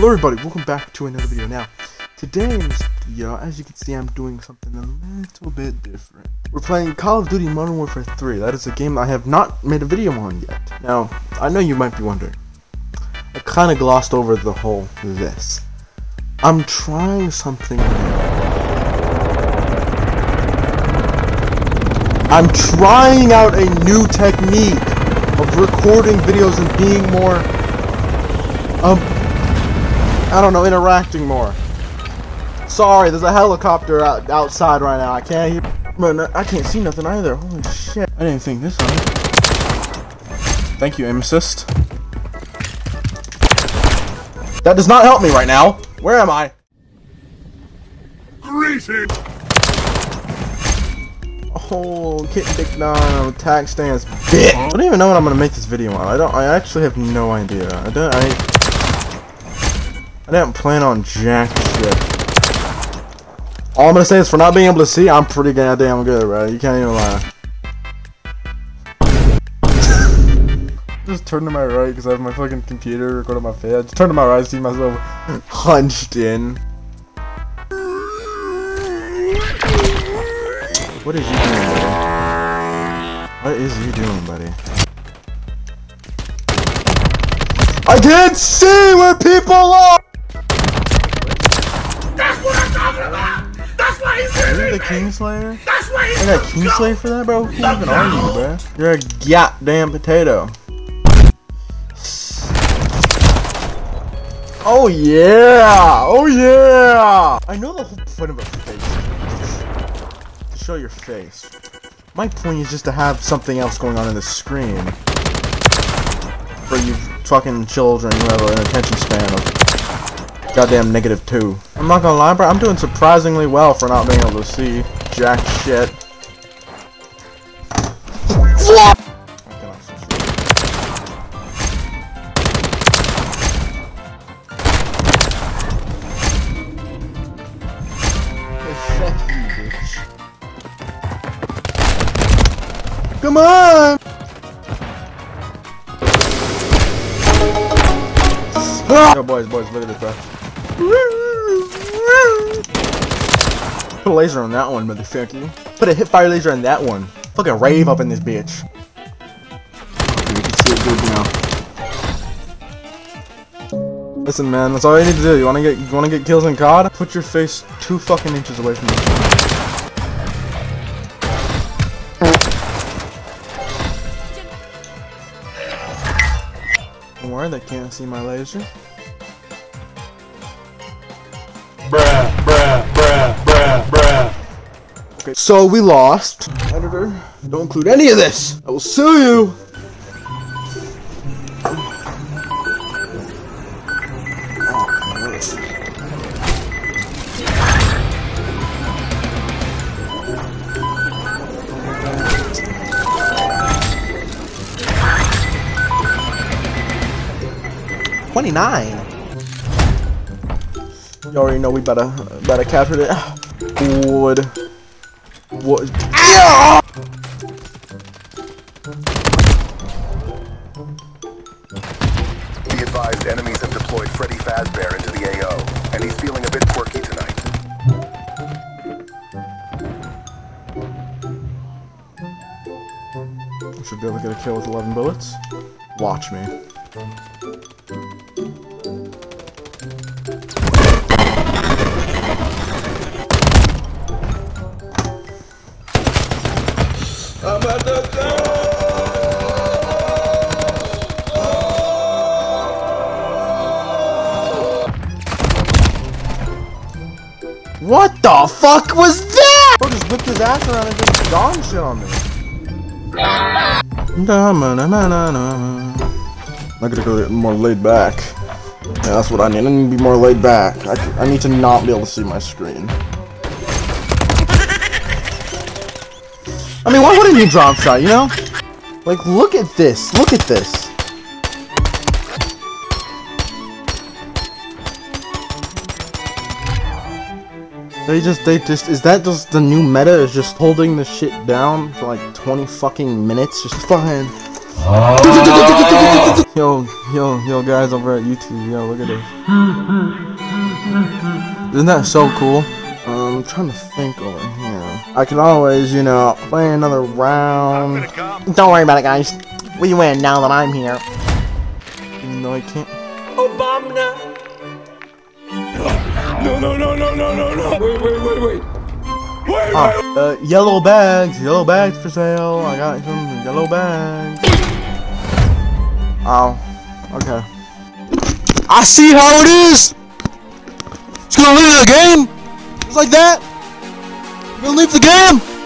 Hello everybody, welcome back to another video. Now, today as you can see, I'm doing something a little bit different. We're playing Call of Duty Modern Warfare 3. That is a game I have not made a video on yet. Now, I know you might be wondering. I kind of glossed over the whole this. I'm trying something new. I'm trying out a new technique of recording videos and being more um I don't know, interacting more. Sorry, there's a helicopter out, outside right now. I can't hear, but I can't see nothing either. Holy shit! I didn't think this on. Thank you, aim assist. That does not help me right now. Where am I? Greetings! Oh, kitten dick down, attack stance, bitch. I don't even know what I'm gonna make this video on. I don't. I actually have no idea. I don't. I. I didn't plan on jack shit. All I'm gonna say is for not being able to see, I'm pretty goddamn good, bro. You can't even lie. just turn to my right because I have my fucking computer recording my face. I just turn to my right, see myself hunched in. What is you doing, buddy? What is you doing, buddy? I can't see where people are! That's why he's Are you the Kingslayer? That's why he's I got Kingslayer for that, bro? Who even are you, bro? You're a goddamn potato. Oh yeah! Oh yeah! I know the whole point of a face. To show your face. My point is just to have something else going on in the screen. For you fucking children who have an attention span of goddamn negative two. I'm not gonna lie, bro. I'm doing surprisingly well for not being able to see jack shit. I cannot see shit. Hey, fuck you, bitch. Come on! Yo, boys, boys, look at this, bro. Put a laser on that one, motherfucker. Put a hit fire laser on that one. Fucking rave up in this bitch. Okay, you can see it good now. Listen, man, that's all you need to do. You wanna get, you wanna get kills in COD? Put your face two fucking inches away from me. Don't worry, they can't see my laser. Okay, so we lost. Editor, don't include any of this. I will sue you. Twenty-nine. You already know we better better capture it. Wood. What? Be advised, enemies have deployed Freddy Fazbear into the AO, and he's feeling a bit quirky tonight. Should be able to get a kill with 11 bullets. Watch me. What the fuck was that? Bro just whipped his ass around and just gone shit on me. Na, na, na, na, na, na. I gotta go get more laid back. Yeah, that's what I need. I need to be more laid back. I, c- I need to not be able to see my screen. I mean, why wouldn't you drop shot, you know? Like, look at this. Look at this. They just, they just, is that just the new meta? Is just holding the shit down for like 20 fucking minutes? Just fucking Yo, yo, yo, guys over at YouTube, yo, look at this. Isn't that so cool? Um, I'm trying to think over here. I can always, you know, play another round. Don't worry about it, guys. We win now that I'm here. Even though I can't. No, no, no, no, no, no, no. Wait, wait, wait, wait. Wait, Oh, uh, yellow bags, yellow bags for sale. I got some yellow bags. Oh, okay. I see how it is. It's gonna leave the game. Just like that. You're gonna leave the game.